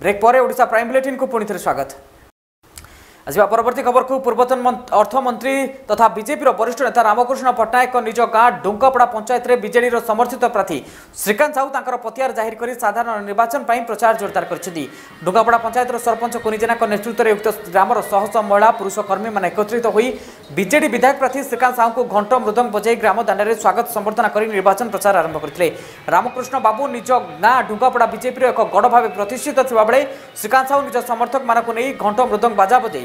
Break prime prime को पुनितर स्वागत আসবা পরবর্তী খবরকু পূর্বতন অর্থমন্ত্রী তথা বিজেপির বরিষ্ঠ নেতা রামকৃষ্ণ পট্টনাক নিজ গাঁ ডুঙ্গপড়া পঞ্চায়েতের বিজেডির সমর্থিত প্রার্থী শ্রীকান্ত সাহু তাঁর পতিয়ার জাহির করে সাধারণ নির্বাচন পাই প্রচার জোরদার করেছেন ডুঙ্গপড়া পঞ্চায়েতর সরপঞ্চ কুনিজেনাঙ্ক নেতৃত্বে উক্ত গ্রামর শহ শহ মহিলা পুরুষ কর্মী মানে একত্রিত হয়ে বিজেডি বিধায়ক প্রার্থী শ্রীকান্ত সাহুকে ঘণ্ট মৃদঙ্গ বজাই গ্রামদাণ্ডে স্বাগত সম্বর্ধনা করে নির্বাচন প্রচার আরম্ভ করে রামকৃষ্ণ বাবু নিজ গাঁ ডুঙ্গপড়া বিজেপির এক গড় ভাবে প্রতিষ্ঠিত থাকবে শ্রীকান্ত সাহু নিজ সমর্থক মানুষ ঘণ্ট মৃদঙ্গ বাজা বজাই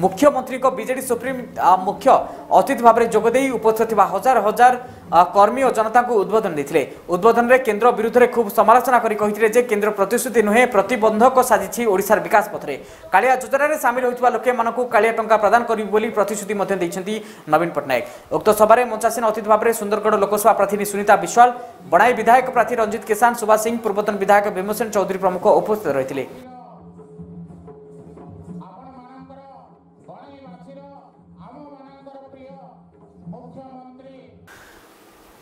मुख्यमंत्री विजे सुप्रीम मुख्य अतिथि भाव में जोगद उपस्थित हजार हजार कर्मी और जनता को उद्बोधन देते उद्बोधन में केन्द्र विरुद्ध में खूब समालोचना करते प्रतिश्रुति नुहे प्रतबंधक साजिश ओडार विकास पथे कालिया योजन में सामिल होता लोक लोके का टाँग प्रदान करी नवीन पट्टनायक उक्त सभा मंचासीन अतिथि भाव में सुंदरगढ़ लोकसभा प्रार्थिनी सुनीता विश्वाल बणाई विधायक प्रार्थी रंजित किसान सुभाष सिंह पूर्वतन विधायक भीमसेन चौधरी प्रमुख उपस्थित रही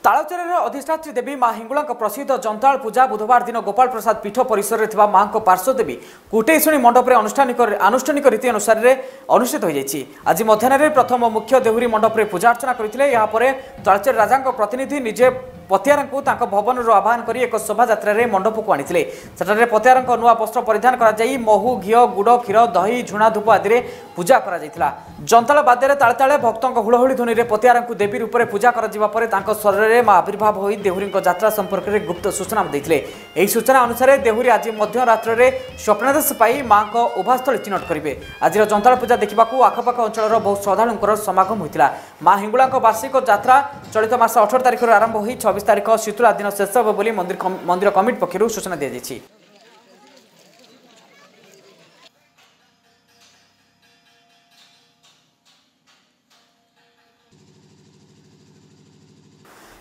ତାଳଚେରର ଅଧିଷ୍ଠାତ୍ରୀ ଦେବୀ ମା ହିଙ୍ଗୁଳାଙ୍କ ପ୍ରସିଦ୍ଧ ଜନ୍ତାଳ ପୂଜା ବୁଧବାର ଦିନ ଗୋପାଳ ପ୍ରସାଦ ପୀଠ ପରିସରରେ ଥିବା ମାଙ୍କ ପାର୍ଶ୍ୱଦେବୀ କୁଟେଇଶୁଣୀ ମଣ୍ଡପରେ ଆନୁଷ୍ଠାନିକ ଆନୁଷ୍ଠାନିକ ରୀତି ଅନୁସାରେ ଅନୁଷ୍ଠିତ ହୋଇଯାଇଛି ଆଜି ମଧ୍ୟାହ୍ନରେ ପ୍ରଥମ ମୁଖ୍ୟ ଦେହୁରୀ ମଣ୍ଡପରେ ପୂଜା ଅର୍ଚ୍ଚନା କରିଥିଲେ ଏହାପରେ ତାଳଚେର ରାଜାଙ୍କ ପ୍ରତିନିଧି ନିଜେ ପତିଆରାଙ୍କୁ ତାଙ୍କ ଭବନରୁ ଆବାହନ କରି ଏକ ଶୋଭାଯାତ୍ରାରେ ମଣ୍ଡପକୁ ଆଣିଥିଲେ ସେଠାରେ ପତିଆରାଙ୍କ ନୂଆ ବସ୍ତ୍ର ପରିଧାନ କରାଯାଇ ମହୁ ଘିଅ ଗୁଡ଼ କ୍ଷୀର ଦହି ଝୁଣା ଧୂପ ଆଦିରେ ପୂଜା କରାଯାଇଥିଲା ଜନ୍ତାଳ ବାଦ୍ୟରେ ତାଳତାଳେ ଭକ୍ତଙ୍କ ହୁଳହୁଳି ଧ୍ୱନିରେ ପତିଆରାଙ୍କୁ ଦେବୀ ରୂପରେ ପୂଜା କରାଯିବା ପରେ ତାଙ୍କ ଶରୀରରେ ମା ଆବିର୍ଭାବ ହୋଇ ଦେହୁରୀଙ୍କ ଯାତ୍ରା ସମ୍ପର୍କରେ ଗୁପ୍ତ ସୂଚନା ଦେଇଥିଲେ ଏହି ସୂଚନା ଅନୁସାରେ ଦେହୁରୀ ଆଜି ମଧ୍ୟରାତ୍ରରେ ସ୍ୱପ୍ନାଦେଶ ପାଇ ମାଙ୍କ ଉଭାସ୍ଥଳୀ ଚିହ୍ନଟ କରିବେ ଆଜିର ଜନ୍ତାଳ ପୂଜା ଦେଖିବାକୁ ଆଖପାଖ ଅଞ୍ଚଳର ବହୁ ଶ୍ରଦ୍ଧାଳୁଙ୍କର ସମାଗମ ହୋଇଥିଲା ମା ହିଙ୍ଗୁଳାଙ୍କ ବାର୍ଷିକ ଯାତ୍ରା ଚଳିତ ମାସ ଅଠର ତାରିଖରୁ ଆରମ୍ଭ ହୋଇ तारिक शीतुला दिन शेष बोली मन्दिर कमिट पक्षहरु सूचना दिइसकेपछि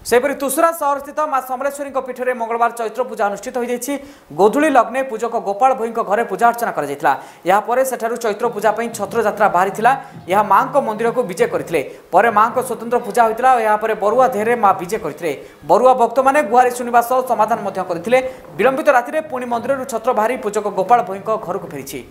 सहीपरि तुसरा सहरस्थित मा को पिठरे मङ्गलबार चैत्र पूजा अनुष्ठित जैछि गोधुली लग्ने पूजक गोपाल गोपा घरे पूजा अर्चना परे सठ चैत्र पूजा पई छत्र यात्रा पूजापे छत्रा बाहिला यहाँ मान्दिरको विजे गरिले पर स्वतंत्र पूजा परे बरुआ बरुवा मां विजय गरिले बरुआ भक्त माने मुहारी सुन सह समे विलम्बित रातिले रु छत्र छत्री पूजक गोपाल गोपा भैं को फेरि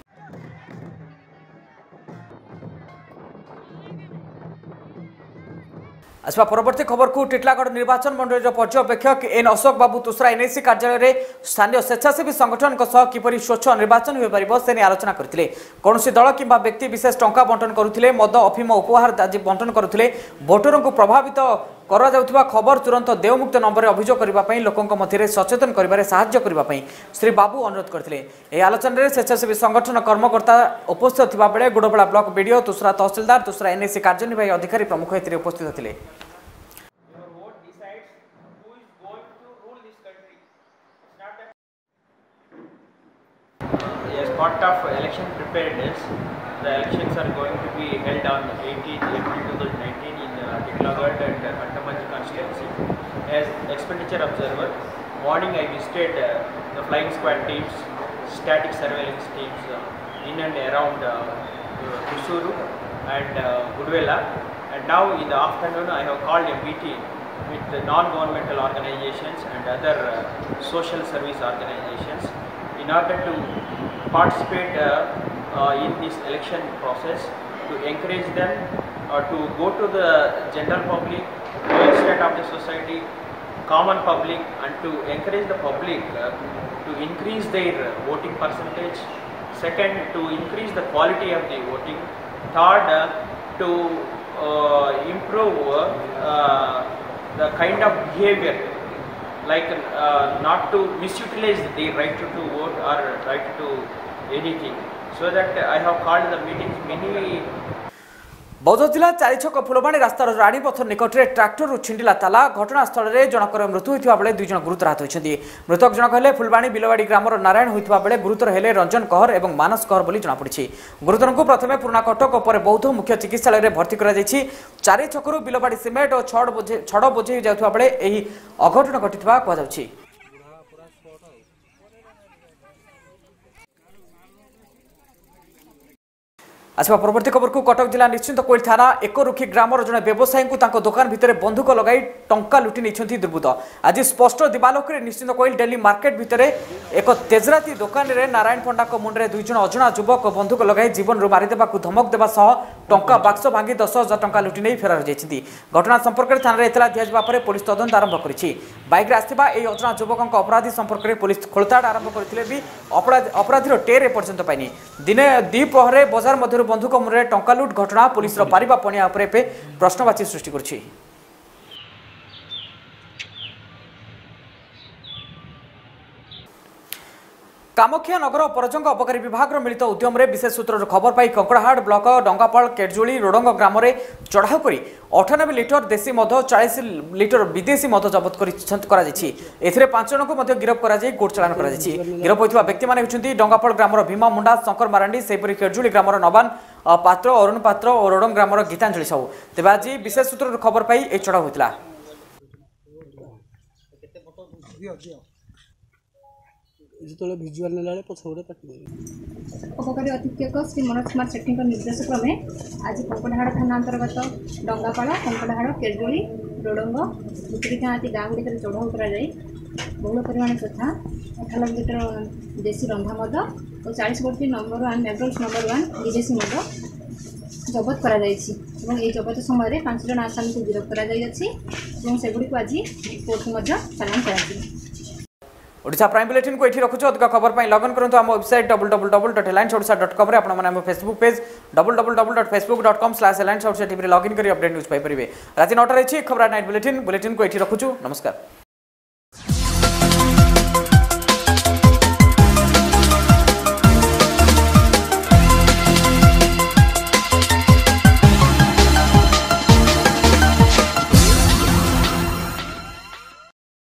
आसती खबरको टिटलागढ निर्वाचन मण्डल पर्यवेक्षक एन अशोक बाबु तुसरा एनएस क्याालयले स्थानीय स्वेच्छासेवी सङ्गठन सह किपरि स्वच्छ निर्वाचन हुने पारेको आलोचना दल व्यक्ति विशेष टङ्क बन्टन गर्ुले मद अफिम उपहार आज बन्टन गरु भोटरको प्रभावित କରାଯାଉଥିବା ଖବର ତୁରନ୍ତ ଦେୟମୁକ୍ତ ନମ୍ବରରେ ଅଭିଯୋଗ କରିବା ପାଇଁ ଲୋକଙ୍କ ମଧ୍ୟରେ ସଚେତନ କରିବାରେ ସାହାଯ୍ୟ କରିବା ପାଇଁ ଶ୍ରୀ ବାବୁ ଅନୁରୋଧ କରିଥିଲେ ଏହି ଆଲୋଚନାରେ ସ୍ୱେଚ୍ଛାସେବୀ ସଂଗଠନ କର୍ମକର୍ତ୍ତା ଉପସ୍ଥିତ ଥିବାବେଳେ Gudvela block BDO Tushra tahsildar Tushra NAC କାର୍ଯ୍ୟନିର୍ବାହୀ ଅଧିକାରୀ ପ୍ରମୁଖ ଏଥିରେ ଉପସ୍ଥିତ ଥିଲେ part of election preparedness the elections are going to be held on 18 april 2019 in Kitlagarh and Andamanji constituency. As expenditure observer, morning I visited uh, the flying squad teams, static surveillance teams uh, in and around Thrissur uh, and uh, And now in the afternoon I have called a meeting with non-governmental organizations and other uh, social service organizations in order to participate uh, in this election process to encourage them to go to the general public, lower extent of the society, common public and to encourage the public uh, to increase their uh, voting percentage. Second, to increase the quality of the voting. Third, uh, to improve the kind of behavior like uh, not to misutilize the right to, vote or right to anything. So that I have called the meetings many বৌদ্ধ জেলা চারিছক ফুলবাণী রাস্তার রানীপথর নিকটে tractor ছিণ্ডিলা তালা ঘটনাস্থলে জনকর মৃত্যু হয়েছে বেড়ে দুই গুরুতর আহত হয়েছেন মৃতক জনক হলে ফুলবাণী বিলবাড়ি গ্রামের নারায়ণ হয়ে বেড়ে গুরুতর হলে রঞ্জন কহর এবং মানস কহর বলে জনাপড়ছে গুরুতর প্রথমে পুরোনা কটক ও পরে বৌদ্ধ মুখ্য চিকিৎসালয়ে ভর্তি করা যাই চারিছকর বিলবাড়ি সিমেন্ট ও ছড় বোঝে ছড় বোঝে যাওয়া বেড়ে এই অঘটন ঘটি কুয়া ଆସିବା ପରବର୍ତ୍ତୀ ଖବରକୁ କଟକ ଜିଲ୍ଲା ନିଶ୍ଚିନ୍ତ କୋଇଲ ଥାନା ଏକରୁଖି ଗ୍ରାମର ଜଣେ ବ୍ୟବସାୟୀଙ୍କୁ ତାଙ୍କ ଦୋକାନ ଭିତରେ ବନ୍ଧୁକ ଲଗାଇ ଟଙ୍କା ଲୁଟି ନେଇଛନ୍ତି ଦୁର୍ବୃତ୍ତ ଆଜି ସ୍ପଷ୍ଟ ଦିବାଲୋକରେ ନିଶ୍ଚିନ୍ତ କୋଇଲ ଡେଲି ମାର୍କେଟ ଭିତରେ ଏକ ତେଜରାତି ଦୋକାନରେ ନାରାୟଣ ପଣ୍ଡାଙ୍କ ମୁଣ୍ଡରେ ଦୁଇ ଜଣ ଅଜଣା ଯୁବକ ବନ୍ଧୁକ ଲଗାଇ ଜୀବନରୁ ମାରିଦେବାକୁ ଧମକ ଦେବା ସହ ଟଙ୍କା ବାକ୍ସ ଭାଙ୍ଗି ଦଶ ହଜାର ଟଙ୍କା ଲୁଟି ନେଇ ଫେରାର ହୋଇଯାଇଛନ୍ତି ଘଟଣା ସମ୍ପର୍କରେ ଥାନାରେ ଏତଲା ଦିଆଯିବା ପରେ ପୋଲିସ ତଦନ୍ତ ଆରମ୍ଭ କରିଛି ବାଇକ୍ରେ ଆସିଥିବା ଏହି ଅଜଣା ଯୁବକଙ୍କ ଅପରାଧୀ ସମ୍ପର୍କରେ ପୋଲିସ ଖୋଳତାଡ଼ ଆରମ୍ଭ କରିଥିଲେ ବି ଅପରାଧୀର ଟେର୍ ଏପର୍ଯ୍ୟନ୍ତ ପାଇନି ଦିନେ ଦ୍ୱିପ୍ରହରେ ବଜାର ମଧ୍ୟରୁ বন্ধুক মূলের টঙ্কা লুট ঘটনা পুলিশর পারিবা পণিয়া উপরে এবে প্রশ্নবাচী সৃষ্টি করছে কামাখ্যা নগর পরজঙ্গ অবকারী বিভাগের মিলিত উদ্যমে বিশেষ সূত্রর খবর পাই কঙ্কড়াহাট ব্লক ডঙ্গাপাল কেটজুড়ি রোডঙ্গ গ্রামে চড়াও করে অঠানবে লিটর দেশি মদ চাশ লিটর বিদেশী মদ জবত করা এতে পাঁচ জনকে গিরফ করা কোর্ট চালাণ করা গিরফ হয়ে ব্যক্তি মানে হচ্ছেন ডঙ্গাপাল গ্রামর ভীমা মুন্ডা শঙ্কর মারাণ্ডি সেইপরি কেটজুড়ি গ্রামর নবান পাত্র অরুণ পাত্র ও রোডং গ্রামর গীতাঞ্জলি সাহু তেমন আজ বিশেষ সূত্রর খবর পাই এই চড়াও হয়েছিল ଯେତେବେଳେ ଭିଜୁଆଲ୍ ନେଲାବେଳେ ପଛପଟେ ପାଟିଦେବେ ଉପକାରୀ ଅଧୀକ୍ଷକ ଶ୍ରୀ ମନୋଜ କୁମାର ସେଠୀଙ୍କ ନିର୍ଦ୍ଦେଶ କ୍ରମେ ଆଜି କଙ୍କଡ଼ାହାଡ଼ ଥାନା ଅନ୍ତର୍ଗତ ଡଙ୍ଗାପାଳ କଙ୍କଡ଼ାହାଡ଼ କେଡ଼ୁଳି ଡୋଡ଼ଙ୍ଗ ଗାଁ ଆଦି ଗାଁ ଗାଁଗୁଡ଼ିକରେ ଚଢ଼ଉ କରାଯାଇ ବହୁଳ ପରିମାଣ ଚୋଥା ଅଠାଲବେ ଲିଟର ଦେଶୀ ରନ୍ଧା ମଦ ଓ ଚାଳିଶ ଗୋଟି ନମ୍ବର ୱାନ୍ ମ୍ୟାଗ୍ରୋଲ୍ସ ନମ୍ବର ୱାନ୍ ବିଦେଶୀ ମଦ ଜବତ କରାଯାଇଛି ଏବଂ ଏହି ଜବତ ସମୟରେ ପାଞ୍ଚ ଜଣ আসামিকে গিরফ କରାଯାଇଅଛି ଏବଂ ସେଗୁଡ଼ିକୁ ଆଜି আজ ମଧ୍ୟ চালান করা ओडा प्राइम बुलेटिन को यही रखु अधिक खबर पर लगन करूँ आम website double double double dot align com Facebook page double double double dot Facebook dot com slash align ओडा टी लगन करेंगे अपडेट न्यूज पाइपे खबर नाइट बुलेटिन बुलेटिन को यही रखु नमस्कार